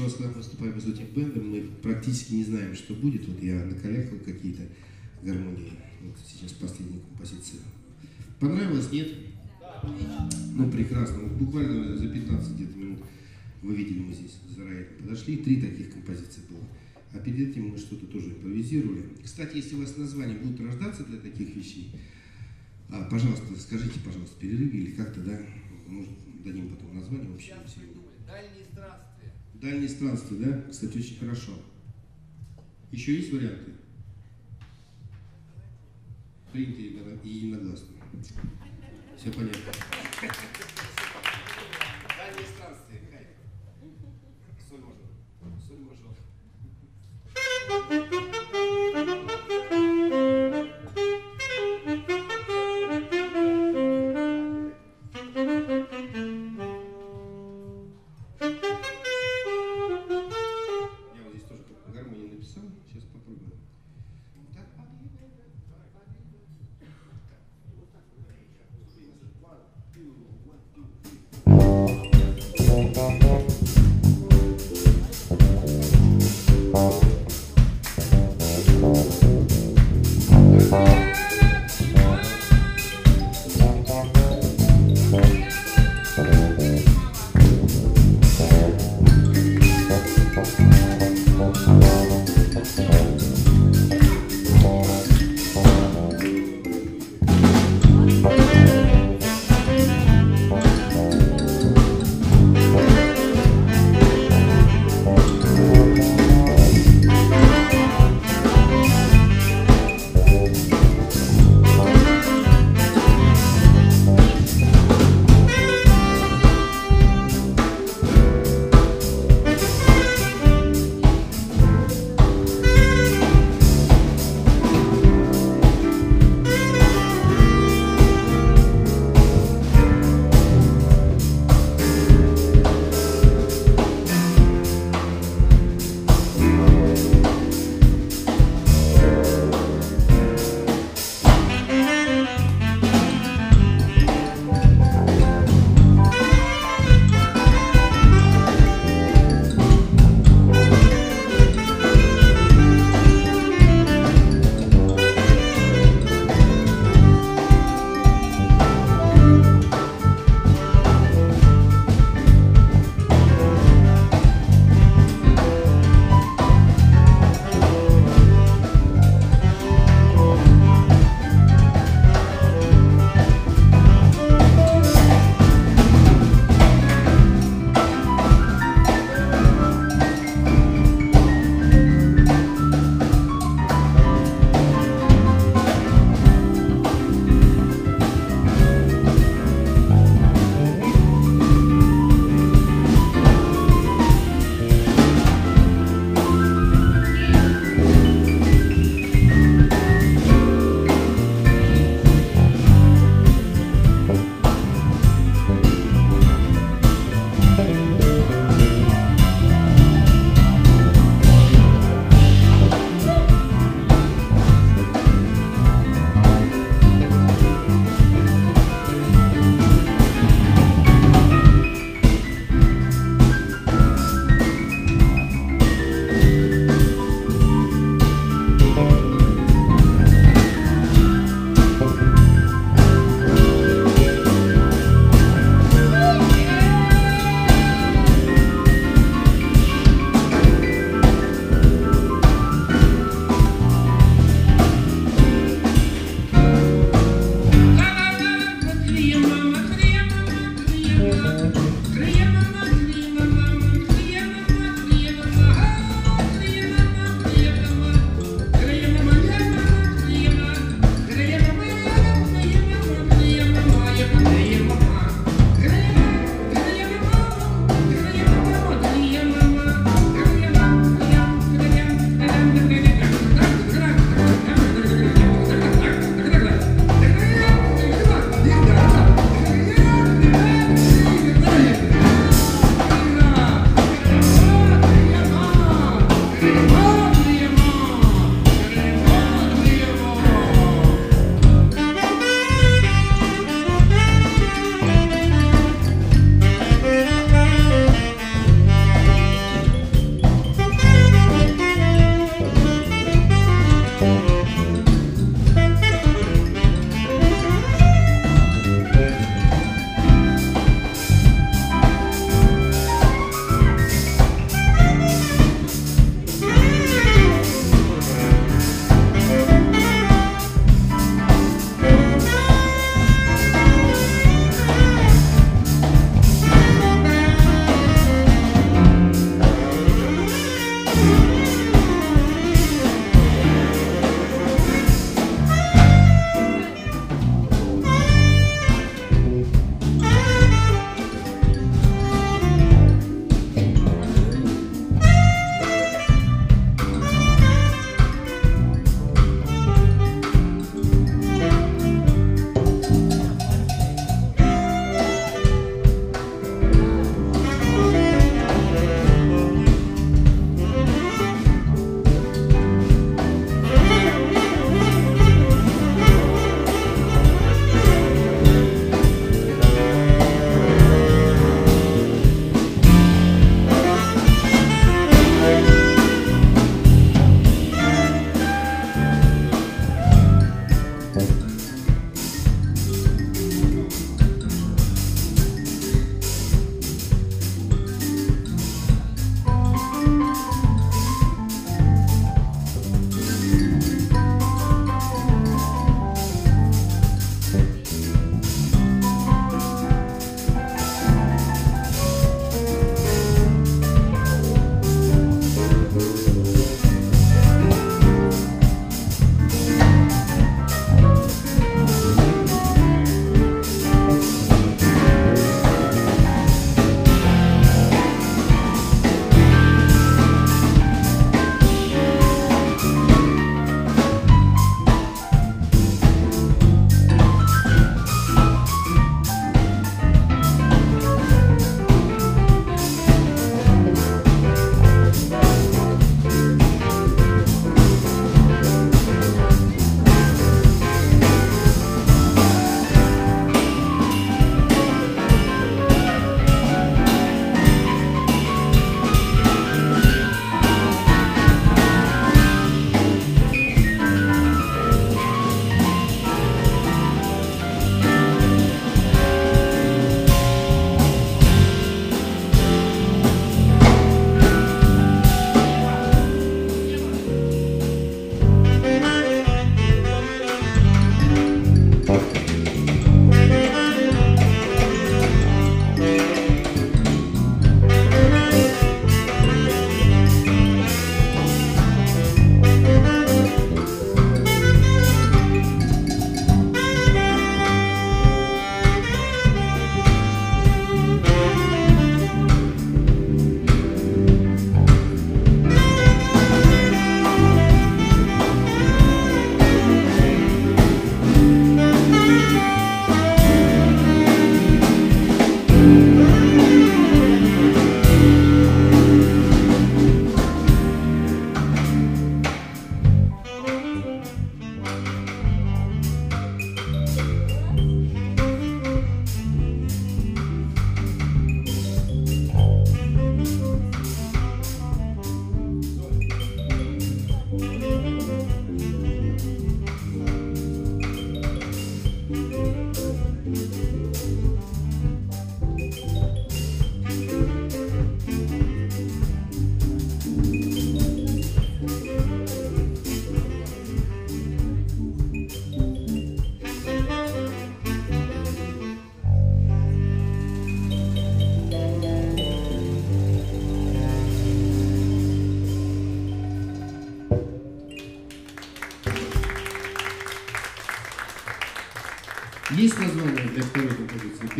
у нас, когда поступаем из этих бендом, мы практически не знаем, что будет. Вот я накалякал какие-то гармонии. Вот сейчас последняя композиция. Понравилось, нет? Ну, прекрасно. Вот буквально за 15 где-то минут вы видели, мы здесь с Зараэлем подошли. Три таких композиции было. А перед этим мы что-то тоже импровизировали. Кстати, если у вас названия будут рождаться для таких вещей, а, пожалуйста, скажите, пожалуйста, перерыве или как-то, да, может, дадим потом название. Дальние странствия. Дальние странствия, да? Кстати, очень хорошо. Еще есть варианты? Едино- и единогласно. Все понятно. Дальние странствия. Кайф. Соль мажор. Соль мажор.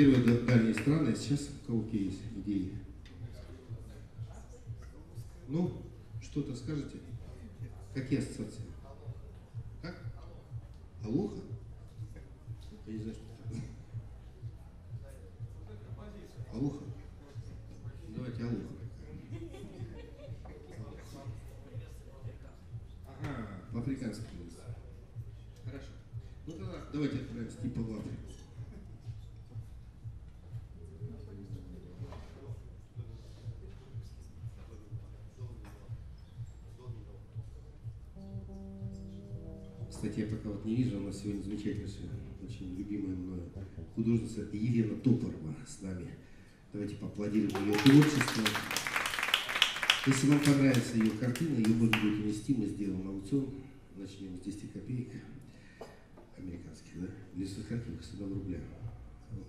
Первые да- дальние страны, а сейчас у кого есть идеи? Ну, что-то скажете? Какие ассоциации? Как? Алоха? Я не знаю, что это. Алоха? Давайте Алоха. Ага. Языке. Хорошо. Ну тогда давайте отправимся типа в Кстати, я пока вот не вижу, у нас сегодня замечательнейшая, очень любимая мною художница Елена Топорова с нами. Давайте поаплодируем ее творчество. Если вам понравится ее картина, ее можно будет унести, мы сделаем аукцион, начнем с 10 копеек американских, да? Или с каких? С 1 рубля. Вот.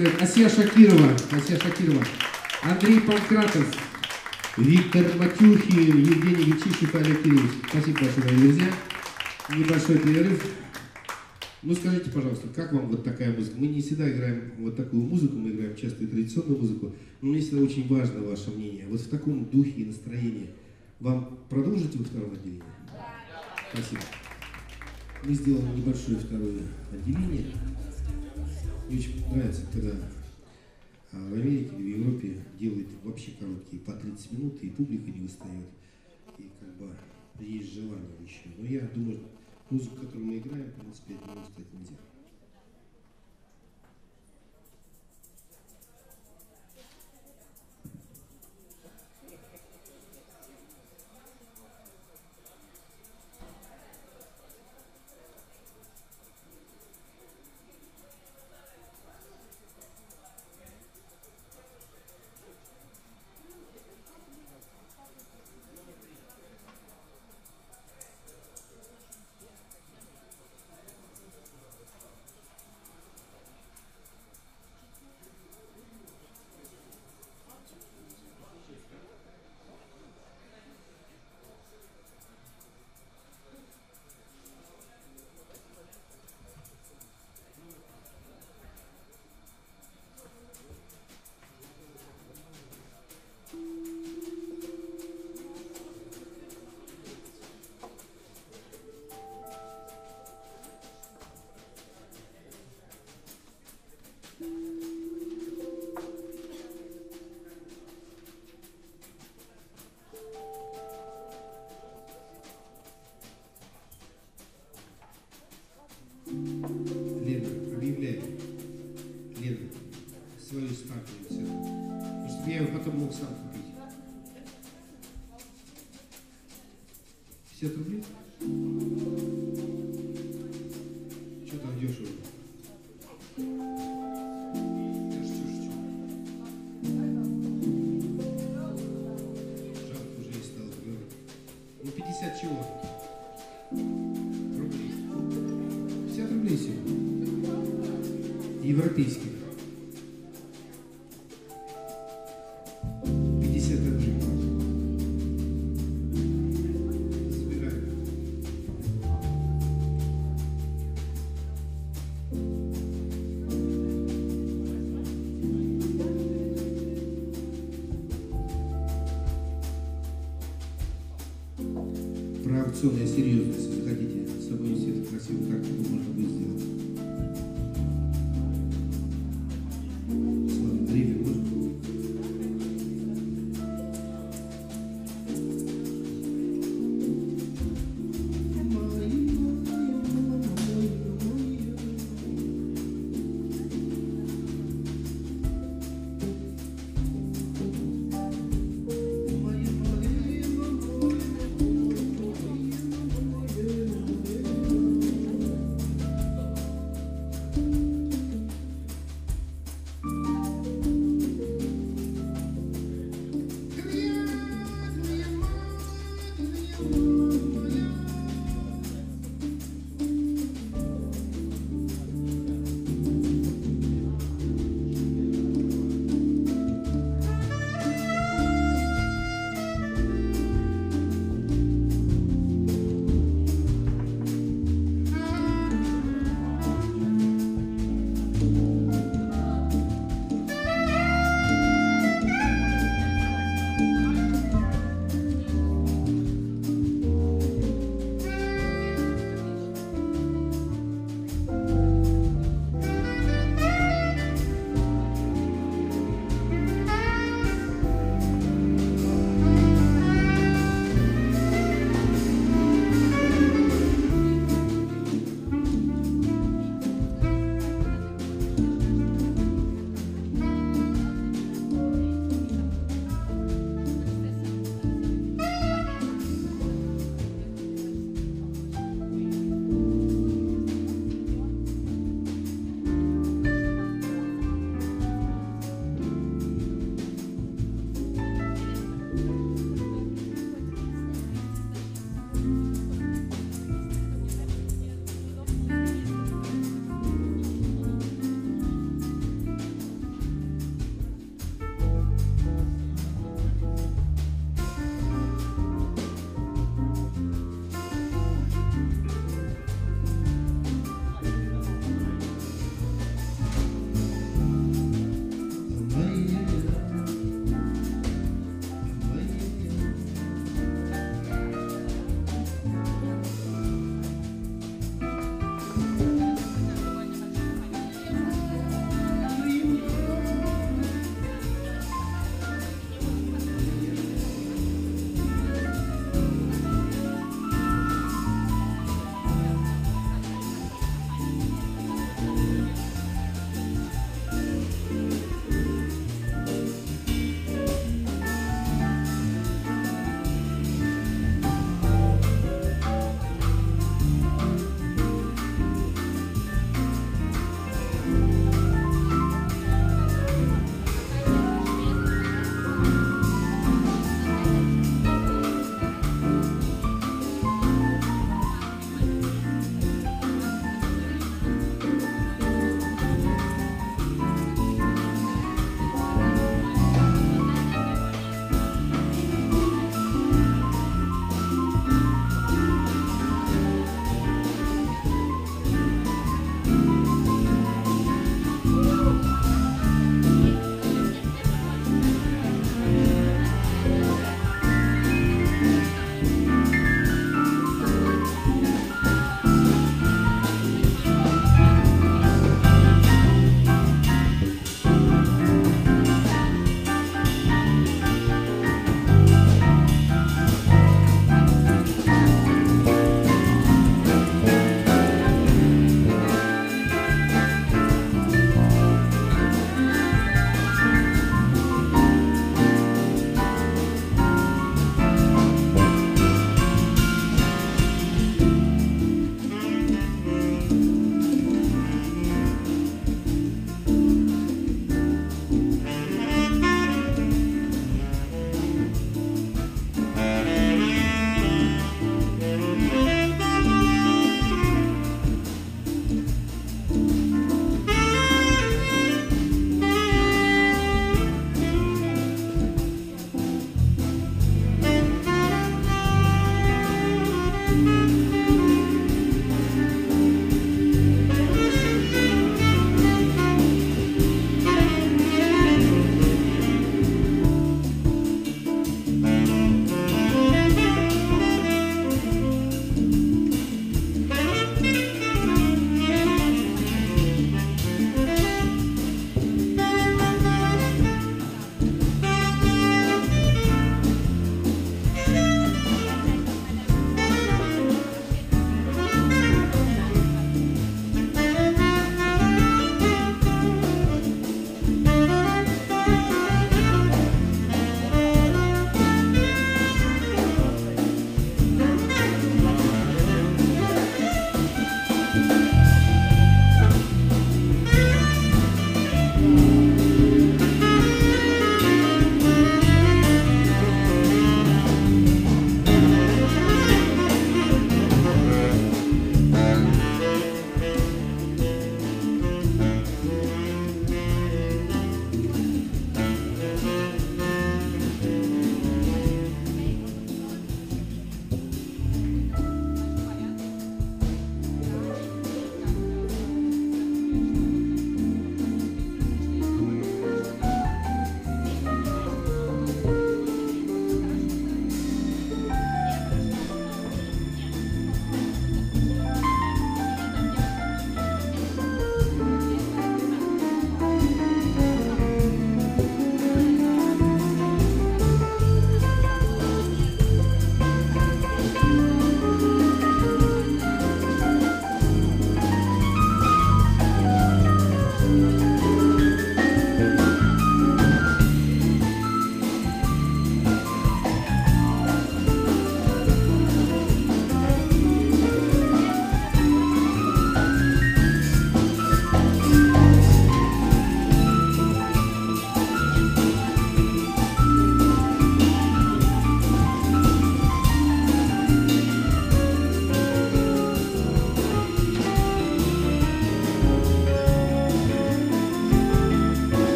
Васильевич. Асия Шакирова. Асия Шакирова. Андрей Панкратов. Виктор Матюхин. Евгений Вичищев. Олег Кириллович. Спасибо большое, друзья. Небольшой перерыв. Ну скажите, пожалуйста, как вам вот такая музыка? Мы не всегда играем вот такую музыку, мы играем часто и традиционную музыку, но мне всегда очень важно ваше мнение. Вот в таком духе и настроении вам продолжите во втором отделении? Спасибо. Мы сделаем небольшое второе отделение. Мне очень нравится, когда а, в Америке в Европе делают вообще короткие, по 30 минут, и публика не устает. И как бы есть желание еще. Но я думаю, музыку, которую мы играем, 35 минут стать нельзя. Сам купить. 50 рублей? Про аукцион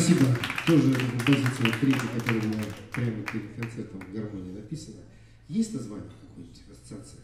Спасибо. Тоже композиция третья, которая была прямо перед концертом в гармонии написана. Есть название какое-нибудь, ассоциация?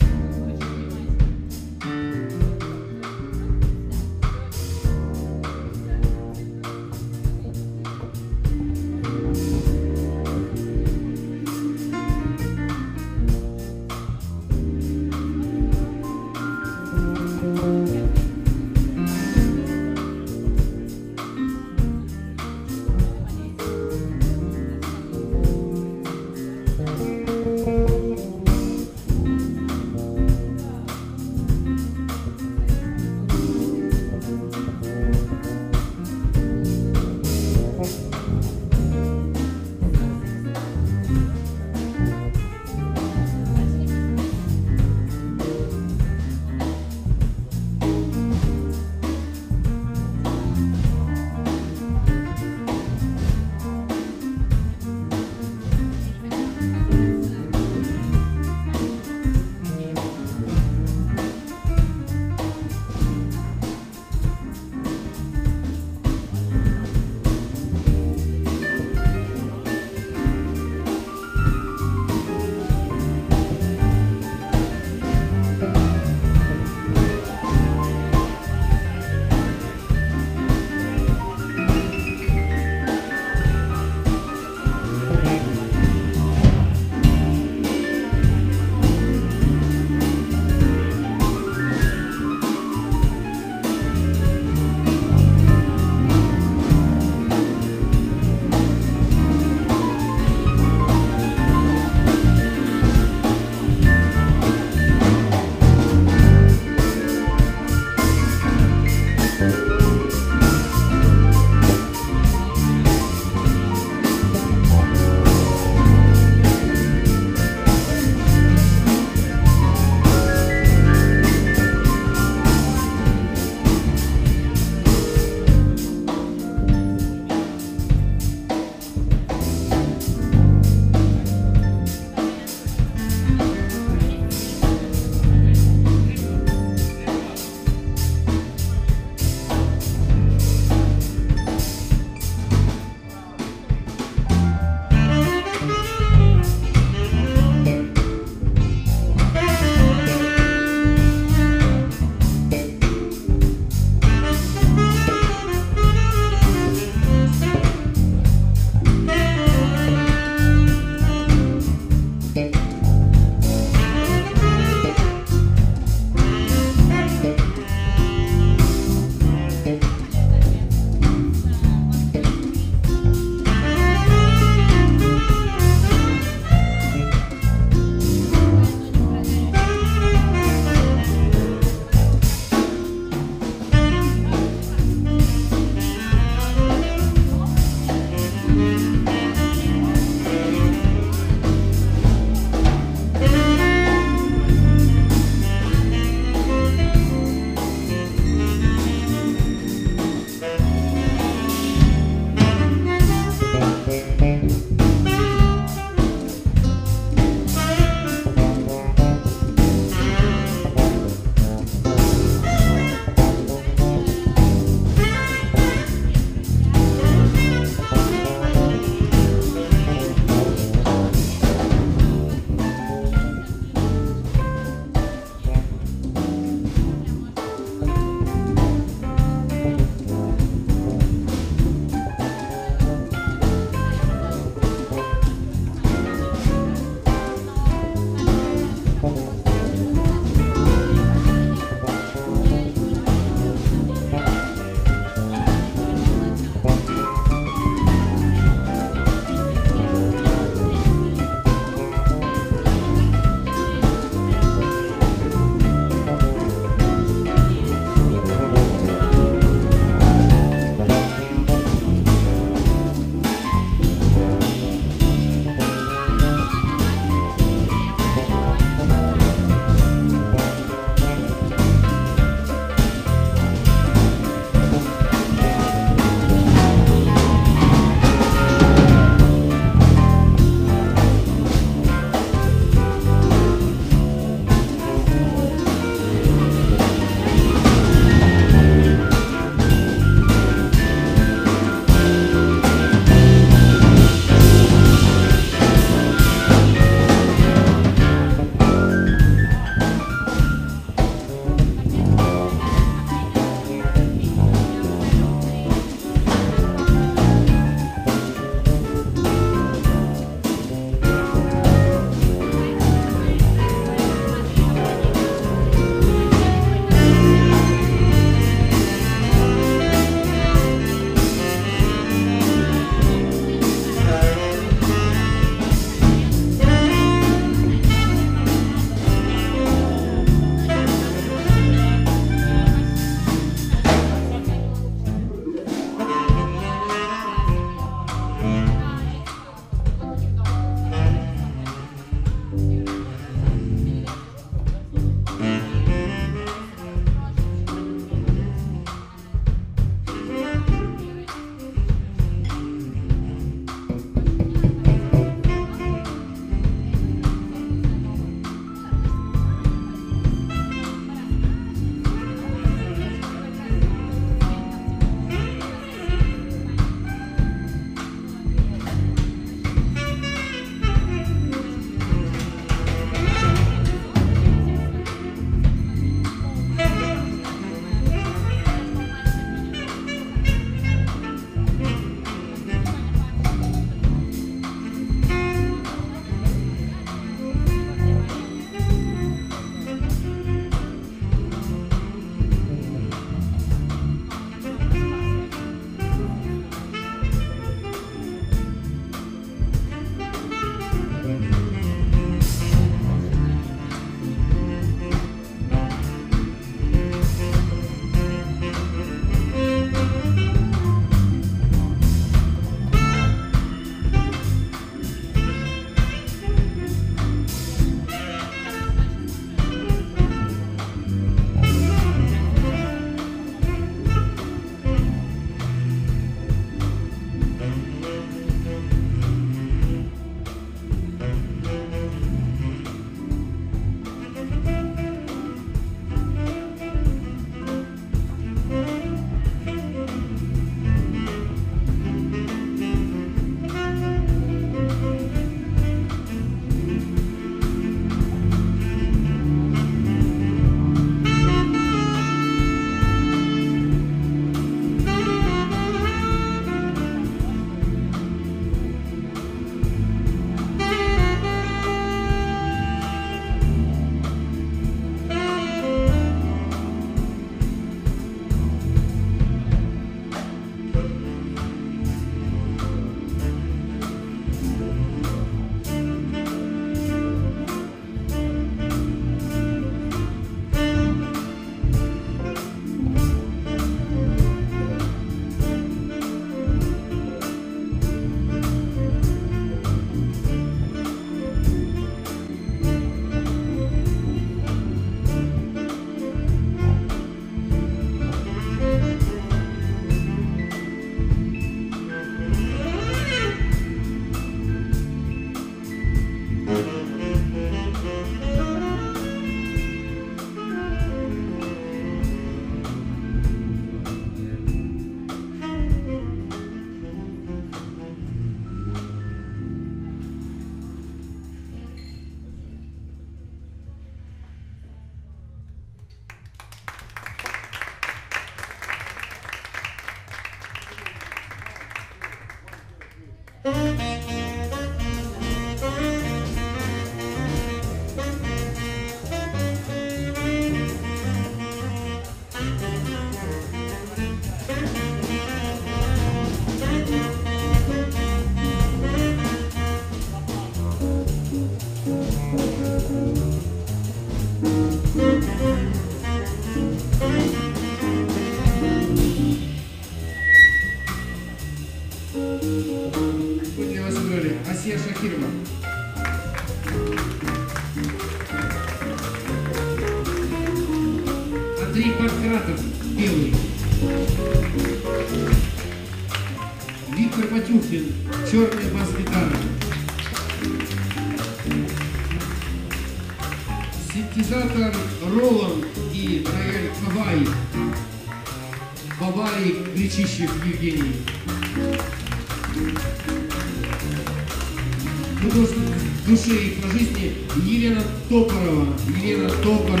Художник души и по жизни Елена Топорова. Елена Топорова.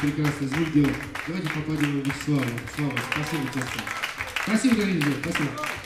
Прекрасный звук делает. Давайте попадем в Славу. Слава, спасибо, честно. Спасибо, друзья, спасибо.